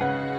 了。